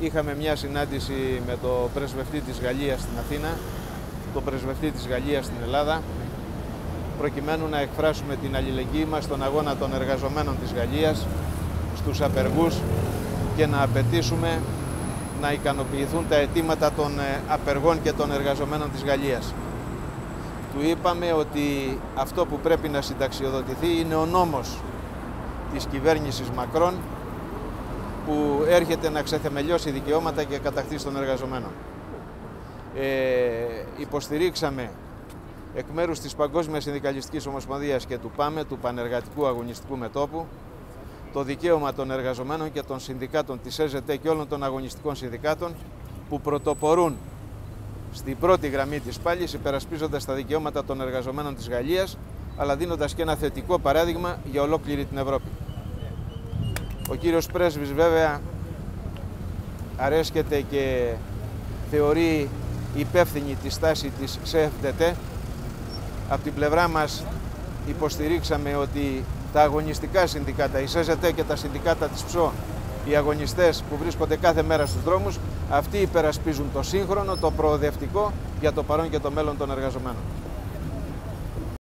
είχαμε μια συνάντηση με το πρεσβευτή της Γαλλίας στην Αθήνα, το πρεσβευτή της Γαλλίας στην Ελλάδα, προκειμένου να εκφράσουμε την αλληλεγγύη μας στον αγώνα των εργαζομένων της Γαλλίας, στους απεργούς και να απαιτήσουμε να ικανοποιηθούν τα αιτήματα των ε, απεργών και των εργαζομένων της Γαλλίας. Του είπαμε ότι αυτό που πρέπει να συνταξιοδοτηθεί είναι ο νόμος της κυβέρνησης Μακρόν που έρχεται να ξεθεμελιώσει δικαιώματα και κατακτήσει των εργαζομένων. Ε, υποστηρίξαμε εκ μέρους της Παγκόσμιας Συνδικαλιστικής Ομοσπονδίας και του ΠΑΜΕ, του Πανεργατικού Αγωνιστικού Μετόπου, το δικαίωμα των εργαζομένων και των συνδικάτων της ΕΖΕΤΕ και όλων των αγωνιστικών συνδικάτων που πρωτοπορούν στην πρώτη γραμμή της πάλης υπερασπίζοντας τα δικαιώματα των εργαζομένων της Γαλλίας αλλά δίνοντας και ένα θετικό παράδειγμα για ολόκληρη την Ευρώπη. Ο κύριος Πρέσβης βέβαια αρέσκεται και θεωρεί υπεύθυνη τη στάση της ΣΕΦΔΤ. Από την πλευρά μας υποστηρίξαμε ότι τα αγωνιστικά συνδικάτα, η ΣΕΖΕΤ και τα συνδικάτα της ΨΟ, οι αγωνιστές που βρίσκονται κάθε μέρα στους δρόμους, αυτοί υπερασπίζουν το σύγχρονο, το προοδευτικό για το παρόν και το μέλλον των εργαζομένων.